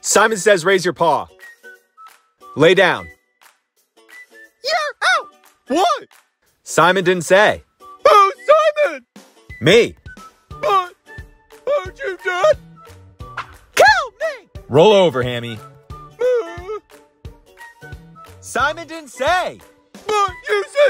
Simon says raise your paw. Lay down. You're out! What? Simon didn't say. Oh, Simon! Me. But aren't you dead? Kill me! Roll over, Hammy. Uh. Simon didn't say. But you said!